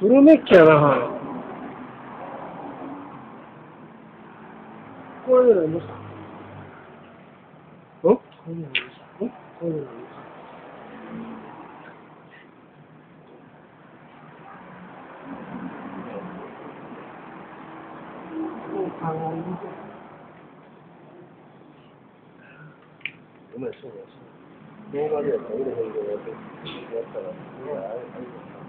フルメッキやな。これで何ましたんこれで何ましたんこれで何ましたごめん、そうだ、そう動画でやったら、俺の動画でやったら、あれ、あれ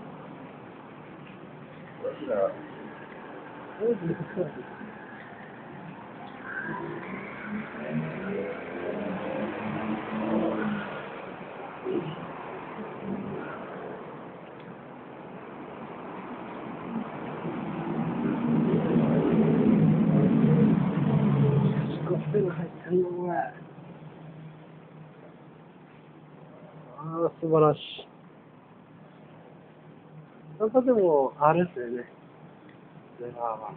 ああ、素晴らしい。なんかでも、あれですよね。レバーは。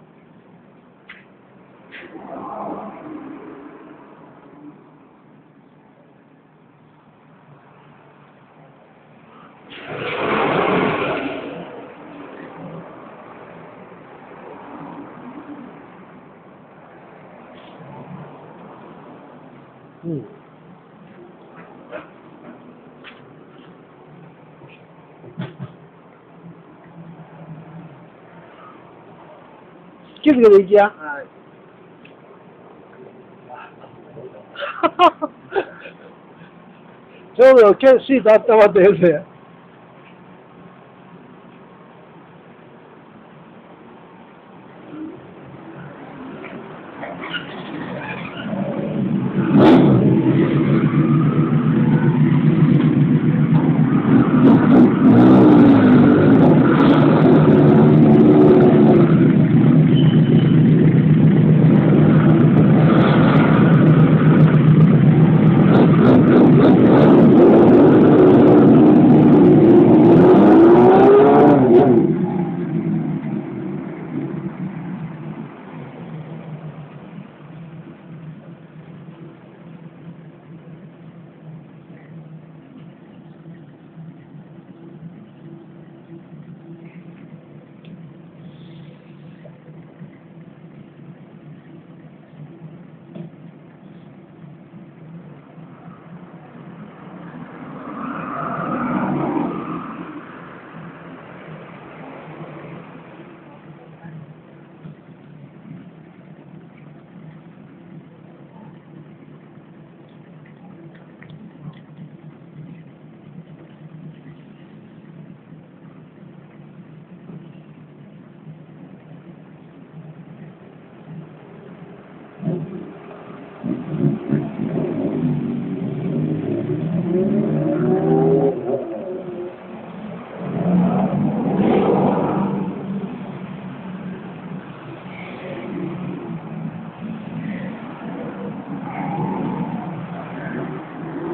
うん。気づけていきや。はい。ちょうどシートあったまってるぜ。